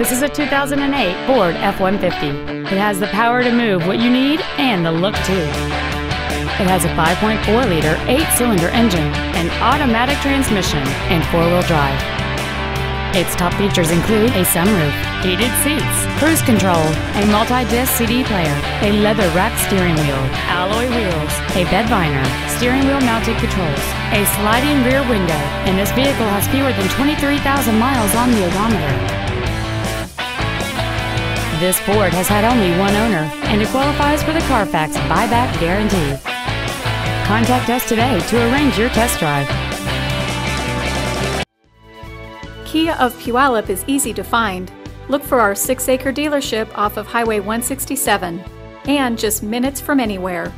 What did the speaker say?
This is a 2008 Ford F-150. It has the power to move what you need and the look too. It has a 5.4-liter, 8-cylinder engine, an automatic transmission, and four-wheel drive. Its top features include a sunroof, heated seats, cruise control, a multi-disc CD player, a leather-wrapped steering wheel, alloy wheels, a bed liner, steering wheel mounted controls, a sliding rear window, and this vehicle has fewer than 23,000 miles on the odometer. This Ford has had only one owner, and it qualifies for the Carfax buyback guarantee. Contact us today to arrange your test drive. Kia of Puyallup is easy to find. Look for our six acre dealership off of Highway 167 and just minutes from anywhere.